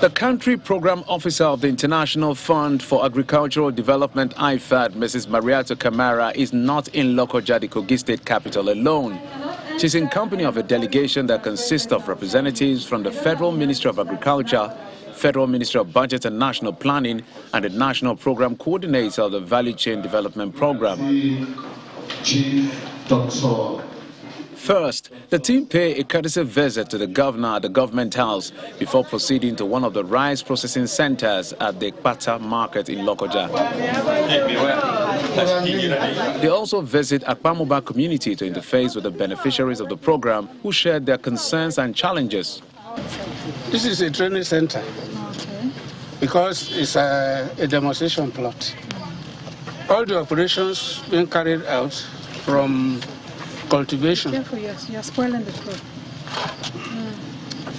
The country program officer of the International Fund for Agricultural Development, IFAD, Mrs. Mariato Camara, is not in Lokoja, Kogi state capital alone. She's in company of a delegation that consists of representatives from the Federal Ministry of Agriculture, Federal Ministry of Budget and National Planning, and the National Program Coordinator of the Value Chain Development Program. Chief Dr. First, the team pay a courtesy visit to the governor at the government house before proceeding to one of the rice processing centers at the Kpata market in Lokoja. They also visit Akpamuba community to interface with the beneficiaries of the program who shared their concerns and challenges. This is a training center because it's a, a demonstration plot. All the operations being carried out from cultivation, Careful, you're, you're spoiling the fruit.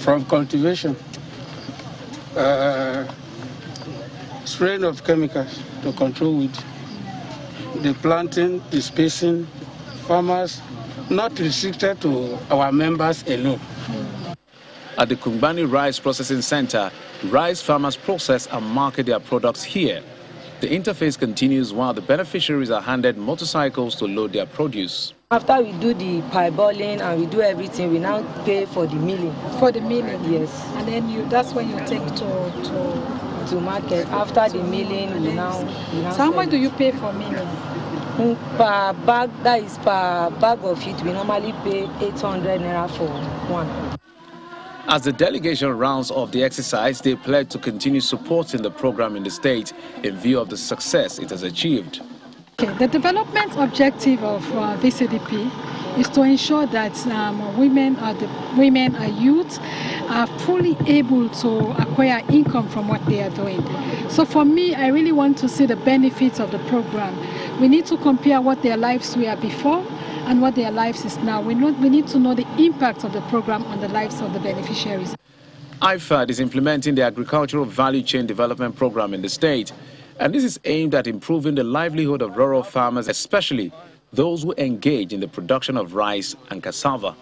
from cultivation, uh, spraying of chemicals to control weed, the planting, the spacing, farmers, not restricted to our members alone. At the Kungbani Rice Processing Center, rice farmers process and market their products here. The interface continues while the beneficiaries are handed motorcycles to load their produce. After we do the parboiling and we do everything, we now pay for the milling. For the milling. Yes. And then you that's when you take to to To market. After the milling, we now. We now So how much do you pay for milling? Mm, Per bag, that is per bag of it, we normally pay 800 naira for one. As the delegation rounds off the exercise, they pledge to continue supporting the program in the state in view of the success it has achieved. The development objective of uh, VCDP is to ensure that um, women or the women or youth are fully able to acquire income from what they are doing. So for me, I really want to see the benefits of the program. We need to compare what their lives were before and what their lives is now. We, know, we need to know the impact of the program on the lives of the beneficiaries. IFAD is implementing the Agricultural Value Chain Development Program in the state, and this is aimed at improving the livelihood of rural farmers, especially those who engage in the production of rice and cassava.